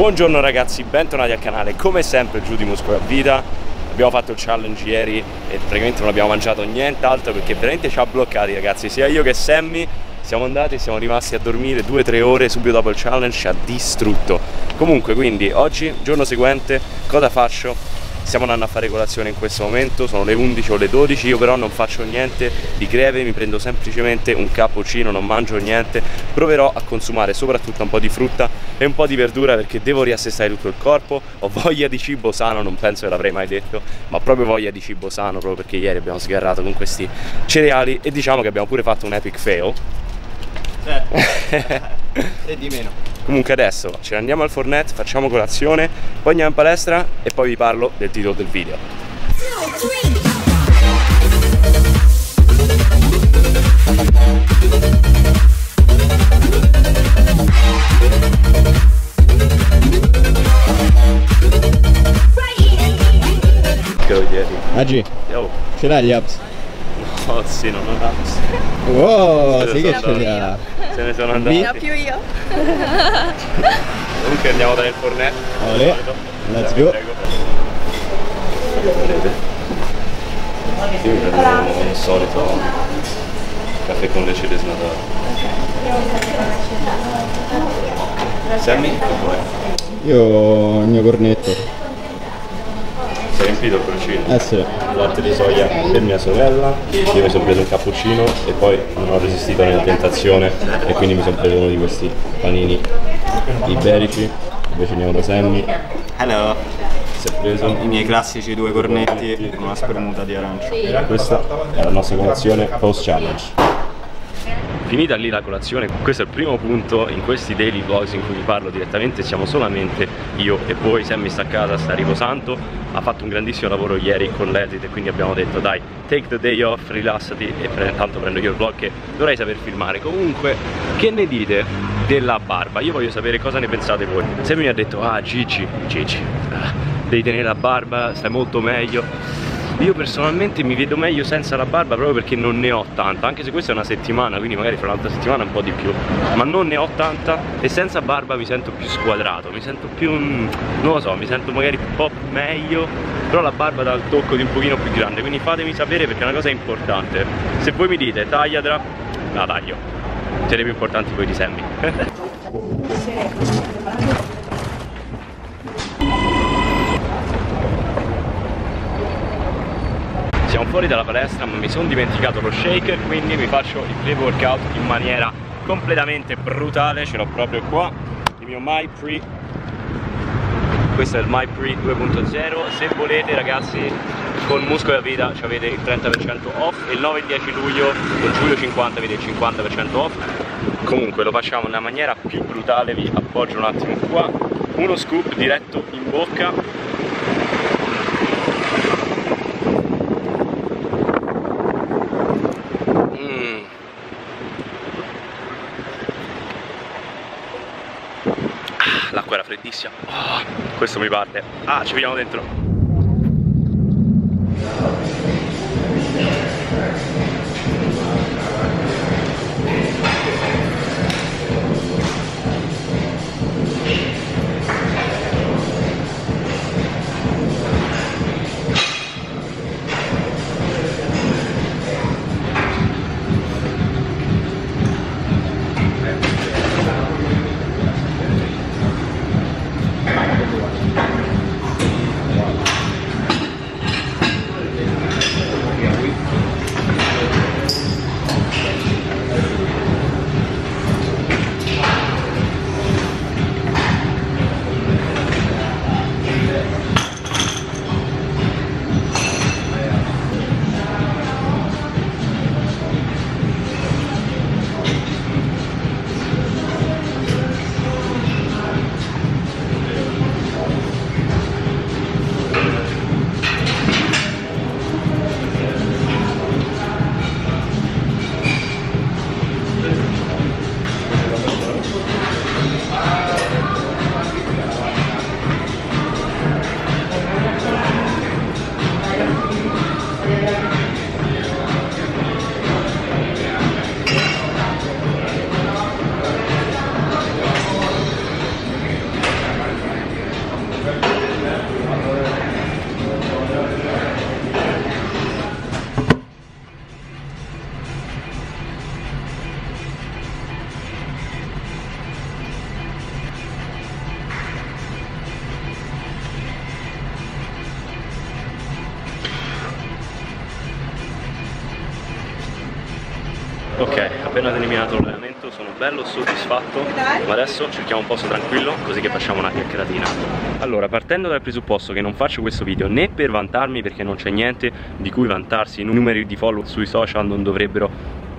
Buongiorno ragazzi, bentornati al canale, come sempre giù di Muscolo a Vita. Abbiamo fatto il challenge ieri e praticamente non abbiamo mangiato nient'altro perché veramente ci ha bloccati ragazzi. Sia io che Sammy siamo andati e siamo rimasti a dormire 2-3 ore subito dopo il challenge, ci ha distrutto. Comunque quindi oggi, giorno seguente, cosa faccio? Stiamo andando a fare colazione in questo momento, sono le 11 o le 12, io però non faccio niente di greve, mi prendo semplicemente un cappuccino, non mangio niente, proverò a consumare soprattutto un po' di frutta e un po' di verdura perché devo riassestare tutto il corpo, ho voglia di cibo sano, non penso che l'avrei mai detto, ma proprio voglia di cibo sano, proprio perché ieri abbiamo sgarrato con questi cereali e diciamo che abbiamo pure fatto un epic fail. e di meno. Comunque adesso ce ne andiamo al fornet, facciamo colazione, poi andiamo in palestra e poi vi parlo del titolo del video. Agi, ce l'hai gli apps? Oh sì, non ho apps. Wow, sì che ce li ha. Se ne sono andati. Ho più io. Comunque andiamo dal fornet. Olè, let's go. Io prendo il solito caffè con leche desnatato. Sammy, che vuoi? Io il mio cornetto. Riempito il crocino? Eh sì. latte di soia per mia sorella, io mi sono preso un cappuccino e poi non ho resistito alla tentazione e quindi mi sono preso uno di questi panini iberici, invece andiamo da Sammy, Hello, si è preso i miei classici due cornetti con una spremuta di arancia. questa è la nostra colazione post challenge. Finita lì la colazione, questo è il primo punto in questi daily vlogs in cui vi parlo direttamente, siamo solamente io e voi, Sammy sta a casa, sta riposando, ha fatto un grandissimo lavoro ieri con l'edit e quindi abbiamo detto dai, take the day off, rilassati e pre- tanto prendo io il vlog che dovrei saper filmare. Comunque, che ne dite della barba? Io voglio sapere cosa ne pensate voi. Sammy mi ha detto, ah Gigi, Gigi, ah, devi tenere la barba, stai molto meglio. Io personalmente mi vedo meglio senza la barba proprio perché non ne ho tanta, anche se questa è una settimana, quindi magari fra l'altra settimana un po' di più, ma non ne ho tanta e senza barba mi sento più squadrato, mi sento più, non lo so, mi sento magari un po' meglio, però la barba dà il tocco di un pochino più grande, quindi fatemi sapere perché è una cosa importante. Se voi mi dite tagliatela, la taglio. Siete più importanti voi di Sammy. fuori dalla palestra ma mi sono dimenticato lo shaker quindi mi faccio il pre-workout in maniera completamente brutale, ce l'ho proprio qua, il mio My Pre. Questo è il My Pre 2.0 se volete ragazzi con Muscolo a Vita ci avete il 30% off e il 9 e 10 luglio con Giulio 50 avete il 50% off. Comunque lo facciamo nella maniera più brutale vi appoggio un attimo qua. Uno scoop diretto in bocca questo mi parte. Ah, ci vediamo dentro. Terminato l'allenamento sono bello soddisfatto, ma adesso cerchiamo un posto tranquillo così che facciamo una chiacchieratina. Allora, partendo dal presupposto che non faccio questo video né per vantarmi perché non c'è niente di cui vantarsi, i numeri di follow sui social non dovrebbero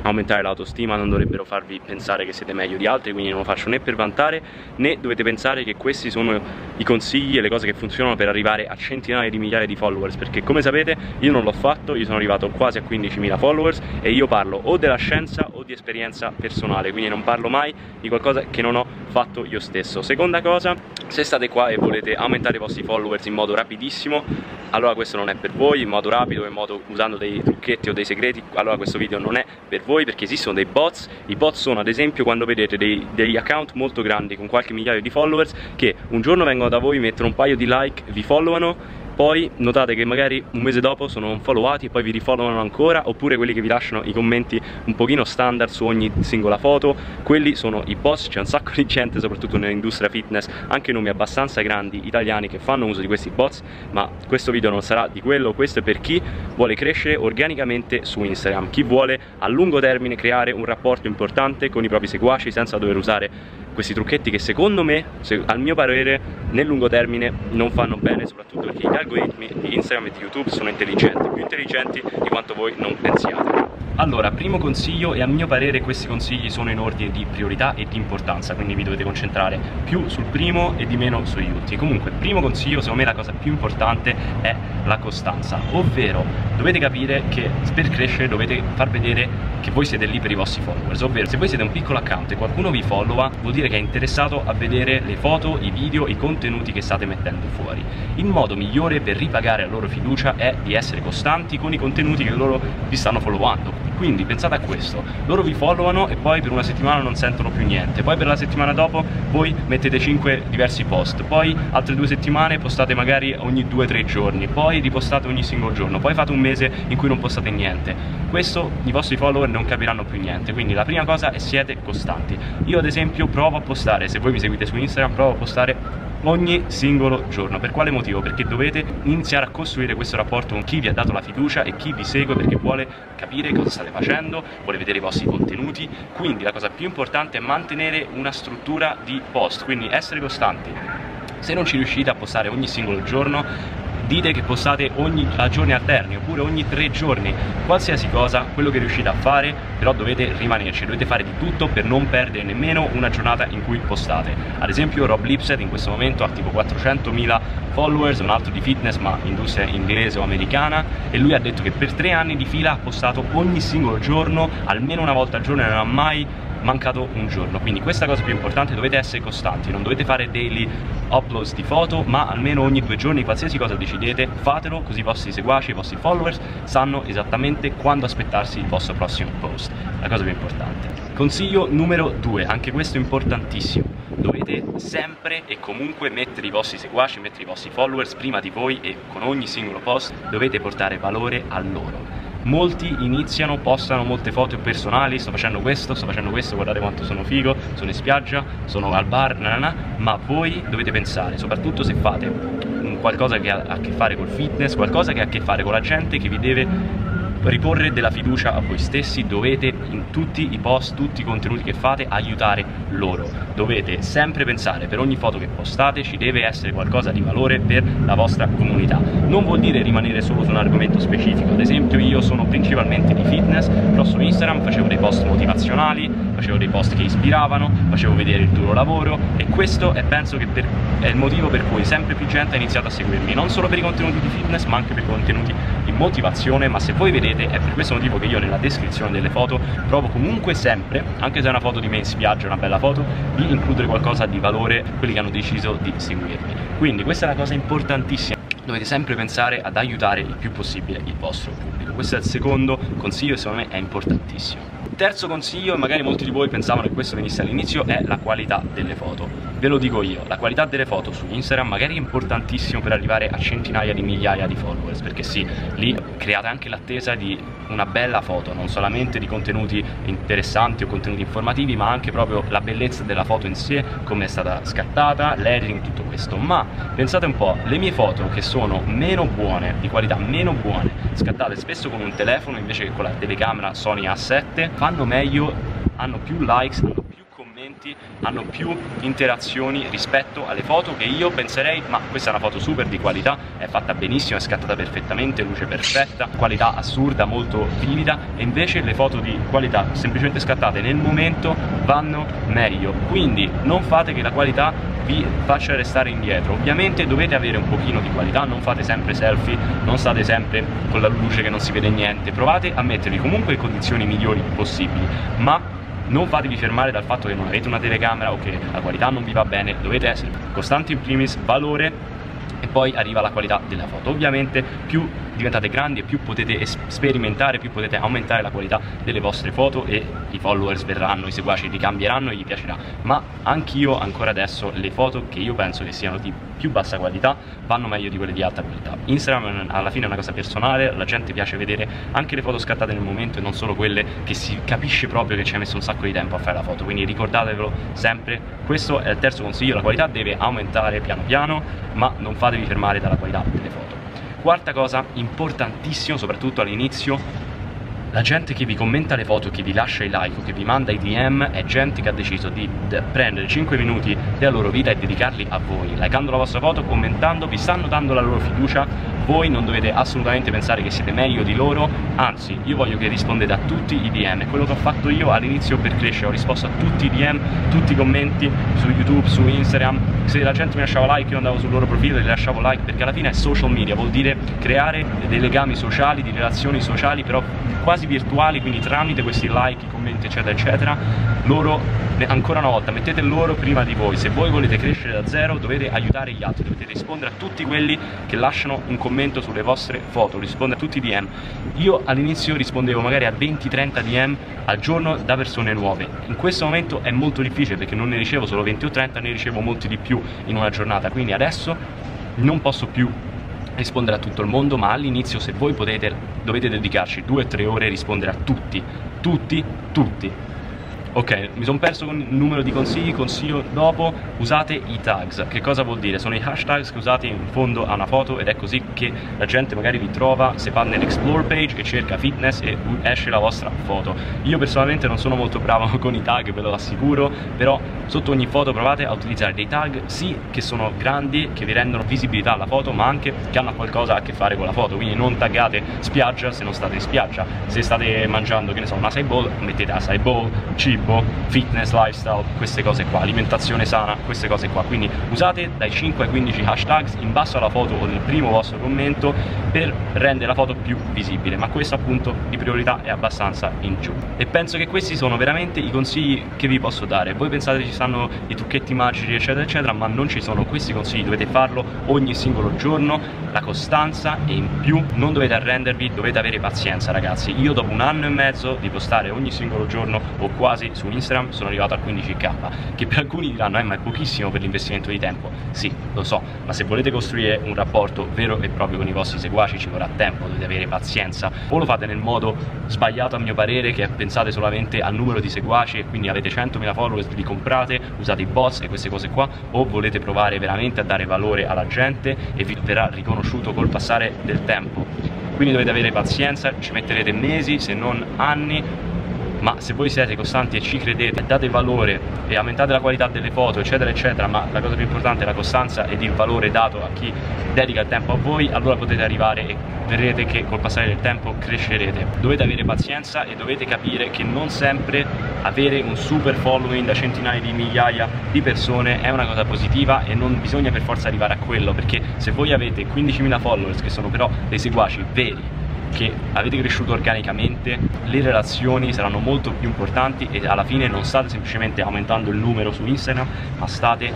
aumentare l'autostima, non dovrebbero farvi pensare che siete meglio di altri, quindi non lo faccio né per vantare né dovete pensare che questi sono i consigli e le cose che funzionano per arrivare a centinaia di migliaia di followers, perché come sapete io non l'ho fatto, io sono arrivato quasi a 15.000 followers e io parlo o della scienza o di esperienza personale, quindi non parlo mai di qualcosa che non ho fatto io stesso. Seconda cosa, se state qua e volete aumentare i vostri followers in modo rapidissimo, allora questo non è per voi, in modo rapido, in modo usando dei trucchetti o dei segreti, allora questo video non è per voi perché esistono dei bots, i bots sono ad esempio quando vedete dei, degli account molto grandi con qualche migliaio di followers che un giorno vengono da voi, mettono un paio di like, vi followano poi notate che magari un mese dopo sono unfollowati e poi vi rifollowano ancora oppure quelli che vi lasciano i commenti un pochino standard su ogni singola foto. Quelli sono i boss, c'è un sacco di gente soprattutto nell'industria fitness anche nomi abbastanza grandi italiani che fanno uso di questi bots ma questo video non sarà di quello, questo è per chi vuole crescere organicamente su Instagram chi vuole a lungo termine creare un rapporto importante con i propri seguaci senza dover usare questi trucchetti che secondo me, se, al mio parere, nel lungo termine non fanno bene, soprattutto perché gli algoritmi di Instagram e di YouTube sono intelligenti, più intelligenti di quanto voi non pensiate. Allora, primo consiglio e a mio parere questi consigli sono in ordine di priorità e di importanza, quindi vi dovete concentrare più sul primo e di meno sugli ultimi. Comunque, primo consiglio, secondo me la cosa più importante è la costanza, ovvero dovete capire che per crescere dovete far vedere che voi siete lì per i vostri followers, ovvero se voi siete un piccolo account e qualcuno vi followa, vuol dire che è interessato a vedere le foto, i video, i contenuti che state mettendo fuori. Il modo migliore per ripagare la loro fiducia è di essere costanti con i contenuti che loro vi stanno followando quindi pensate a questo, loro vi followano e poi per una settimana non sentono più niente, poi per la settimana dopo voi mettete 5 diversi post, poi altre due settimane postate magari ogni 2-3 giorni, poi ripostate ogni singolo giorno, poi fate un mese in cui non postate niente. Questo i vostri follower non capiranno più niente, quindi la prima cosa è siete costanti. Io ad esempio provo a postare, se voi mi seguite su Instagram, provo a postare ogni singolo giorno. Per quale motivo? Perché dovete iniziare a costruire questo rapporto con chi vi ha dato la fiducia e chi vi segue perché vuole capire cosa state facendo, vuole vedere i vostri contenuti. Quindi la cosa più importante è mantenere una struttura di post, quindi essere costanti. Se non ci riuscite a postare ogni singolo giorno, dite che postate ogni, a giorni alterni oppure ogni tre giorni qualsiasi cosa quello che riuscite a fare però dovete rimanerci dovete fare di tutto per non perdere nemmeno una giornata in cui postate. Ad esempio Rob Lipset in questo momento ha tipo 400.000 followers un altro di fitness ma industria inglese o americana e lui ha detto che per tre anni di fila ha postato ogni singolo giorno almeno una volta al giorno e non ha mai mancato un giorno. Quindi questa cosa più importante dovete essere costanti non dovete fare daily uploads di foto ma almeno ogni due giorni qualsiasi cosa decidete fatelo così i vostri seguaci i vostri followers sanno esattamente quando aspettarsi il vostro prossimo post. La cosa più importante. Consiglio numero due anche questo è importantissimo. Dovete sempre e comunque mettere i vostri seguaci mettere i vostri followers prima di voi e con ogni singolo post dovete portare valore a loro molti iniziano, postano molte foto personali, sto facendo questo, sto facendo questo, guardate quanto sono figo, sono in spiaggia, sono al bar, nanana, ma voi dovete pensare, soprattutto se fate qualcosa che ha a che fare col fitness, qualcosa che ha a che fare con la gente che vi deve riporre della fiducia a voi stessi, dovete in tutti i post, tutti i contenuti che fate aiutare loro. Dovete sempre pensare per ogni foto che postate ci deve essere qualcosa di valore per la vostra comunità. Non vuol dire rimanere solo su un argomento specifico, ad esempio io sono principalmente di fitness, però su Instagram facevo dei post motivazionali, facevo dei post che ispiravano, facevo vedere il duro lavoro. E questo è penso che per, è il motivo per cui sempre più gente ha iniziato a seguirmi, non solo per i contenuti di fitness ma anche per i contenuti di motivazione, ma se voi vedete è per questo motivo che io nella descrizione delle foto provo comunque sempre, anche se è una foto di me in spiaggia, una bella foto, di includere qualcosa di valore quelli che hanno deciso di seguirmi. Quindi questa è una cosa importantissima dovete sempre pensare ad aiutare il più possibile il vostro pubblico. Questo è il secondo consiglio e secondo me è importantissimo. Terzo consiglio, e magari molti di voi pensavano che questo venisse all'inizio, è la qualità delle foto ve lo dico io, la qualità delle foto su Instagram magari è importantissimo per arrivare a centinaia di migliaia di followers, perché sì, lì create anche l'attesa di una bella foto, non solamente di contenuti interessanti o contenuti informativi, ma anche proprio la bellezza della foto in sé, come è stata scattata, l'editing, tutto questo. Ma pensate un po', le mie foto che sono meno buone, di qualità meno buone, scattate spesso con un telefono invece che con la telecamera Sony A7, fanno meglio, hanno più likes, hanno più commenti, hanno più interazioni rispetto alle foto che io penserei ma questa è una foto super di qualità, è fatta benissimo, è scattata perfettamente, luce perfetta, qualità assurda, molto vivida e invece le foto di qualità semplicemente scattate nel momento vanno meglio, quindi non fate che la qualità vi faccia restare indietro, ovviamente dovete avere un pochino di qualità, non fate sempre selfie, non state sempre con la luce che non si vede niente, provate a mettervi comunque in condizioni migliori possibili, ma non fatevi fermare dal fatto che non avete una telecamera o che la qualità non vi va bene, dovete essere costanti in primis, valore e poi arriva la qualità della foto. Ovviamente più diventate grandi e più potete sperimentare, più potete aumentare la qualità delle vostre foto e i followers verranno, i seguaci li cambieranno e gli piacerà. Ma anch'io ancora adesso le foto che io penso che siano di più bassa qualità vanno meglio di quelle di alta qualità. Instagram alla fine è una cosa personale, la gente piace vedere anche le foto scattate nel momento e non solo quelle che si capisce proprio che ci hai messo un sacco di tempo a fare la foto, quindi ricordatevelo sempre. Questo è il terzo consiglio, la qualità deve aumentare piano piano, ma non fatevi fermare dalla qualità delle foto. Quarta cosa, importantissimo, soprattutto all'inizio, la gente che vi commenta le foto, che vi lascia i like o che vi manda i DM è gente che ha deciso di prendere 5 minuti della loro vita e dedicarli a voi. Likeando la vostra foto, commentando, vi stanno dando la loro fiducia, voi non dovete assolutamente pensare che siete meglio di loro, anzi io voglio che rispondete a tutti i DM. Quello che ho fatto io all'inizio per crescere, ho risposto a tutti i DM, tutti i commenti su YouTube, su Instagram. Se la gente mi lasciava like io andavo sul loro profilo e gli lasciavo like perché alla fine è social media, vuol dire creare dei legami sociali, di relazioni sociali, però quasi quasi virtuali, quindi tramite questi like, commenti eccetera eccetera, loro ancora una volta mettete loro prima di voi, se voi volete crescere da zero dovete aiutare gli altri, dovete rispondere a tutti quelli che lasciano un commento sulle vostre foto, rispondere a tutti i DM. Io all'inizio rispondevo magari a 20-30 DM al giorno da persone nuove, in questo momento è molto difficile perché non ne ricevo solo 20 o 30, ne ricevo molti di più in una giornata, quindi adesso non posso più rispondere a tutto il mondo, ma all'inizio se voi potete dovete dedicarci 2-3 ore a rispondere a tutti, tutti, tutti. Ok, mi sono perso con il numero di consigli, consiglio dopo, usate i tags. Che cosa vuol dire? Sono i hashtags che usate in fondo a una foto ed è così che la gente magari vi trova se va nell'explore page e cerca fitness e esce la vostra foto. Io personalmente non sono molto bravo con i tag, ve lo assicuro, però sotto ogni foto provate a utilizzare dei tag sì che sono grandi, che vi rendono visibilità alla foto, ma anche che hanno qualcosa a che fare con la foto. Quindi non taggate spiaggia se non state in spiaggia. Se state mangiando, che ne so, una side bowl, mettete la bowl, cibo cibo, fitness, lifestyle, queste cose qua, alimentazione sana, queste cose qua. Quindi usate dai 5 ai 15 hashtags in basso alla foto o nel primo vostro commento per rendere la foto più visibile, ma questo appunto di priorità è abbastanza in giù. E penso che questi sono veramente i consigli che vi posso dare. Voi pensate ci stanno i trucchetti magici eccetera eccetera, ma non ci sono questi consigli, dovete farlo ogni singolo giorno, la costanza e in più non dovete arrendervi, dovete avere pazienza ragazzi. Io dopo un anno e mezzo di postare ogni singolo giorno o quasi su Instagram sono arrivato al 15k che per alcuni diranno eh ma è pochissimo per l'investimento di tempo. Sì lo so ma se volete costruire un rapporto vero e proprio con i vostri seguaci ci vorrà tempo dovete avere pazienza. O lo fate nel modo sbagliato a mio parere che pensate solamente al numero di seguaci e quindi avete 100.000 followers li comprate usate i bots e queste cose qua o volete provare veramente a dare valore alla gente e vi verrà riconosciuto col passare del tempo. Quindi dovete avere pazienza, ci metterete mesi se non anni ma se voi siete costanti e ci credete, date valore e aumentate la qualità delle foto, eccetera, eccetera, ma la cosa più importante è la costanza ed il valore dato a chi dedica il tempo a voi, allora potete arrivare e vedrete che col passare del tempo crescerete. Dovete avere pazienza e dovete capire che non sempre avere un super following da centinaia di migliaia di persone è una cosa positiva e non bisogna per forza arrivare a quello, perché se voi avete 15.000 followers che sono però dei seguaci veri, che avete cresciuto organicamente, le relazioni saranno molto più importanti e alla fine non state semplicemente aumentando il numero su Instagram, ma state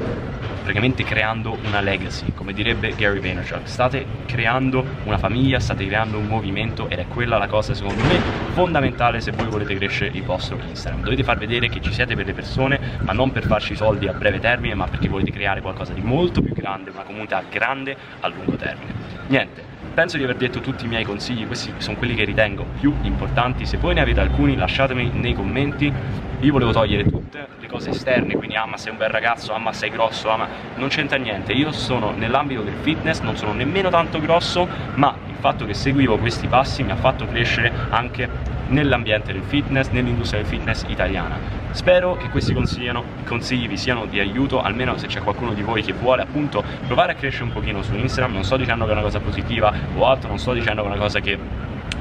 praticamente creando una legacy, come direbbe Gary Vaynerchuk. State creando una famiglia, state creando un movimento ed è quella la cosa secondo me fondamentale se voi volete crescere il vostro Instagram. Dovete far vedere che ci siete per le persone, ma non per farci soldi a breve termine, ma perché volete creare qualcosa di molto più grande, una comunità grande a lungo termine. Niente, penso di aver detto tutti i miei consigli, questi sono quelli che ritengo più importanti. Se voi ne avete alcuni lasciatemi nei commenti. Io volevo togliere tutte le cose esterne, quindi ama sei un bel ragazzo, ama sei grosso, ama non c'entra niente. Io sono nell'ambito del fitness, non sono nemmeno tanto grosso, ma il fatto che seguivo questi passi mi ha fatto crescere anche nell'ambiente del fitness, nell'industria del fitness italiana. Spero che questi consigli vi siano di aiuto, almeno se c'è qualcuno di voi che vuole appunto provare a crescere un pochino su Instagram, non sto dicendo che è una cosa positiva o altro, non sto dicendo che è una cosa che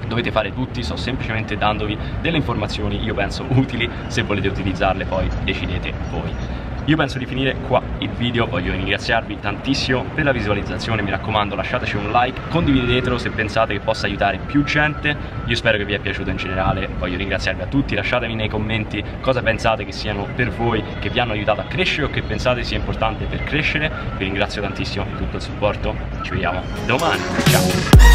dovete fare tutti, sto semplicemente dandovi delle informazioni, io penso utili, se volete utilizzarle poi decidete voi. Io penso di finire qua il video, voglio ringraziarvi tantissimo per la visualizzazione, mi raccomando lasciateci un like, condividetelo se pensate che possa aiutare più gente, io spero che vi sia piaciuto in generale, voglio ringraziarvi a tutti, lasciatemi nei commenti cosa pensate che siano per voi, che vi hanno aiutato a crescere o che pensate sia importante per crescere, vi ringrazio tantissimo per tutto il supporto, ci vediamo domani, ciao!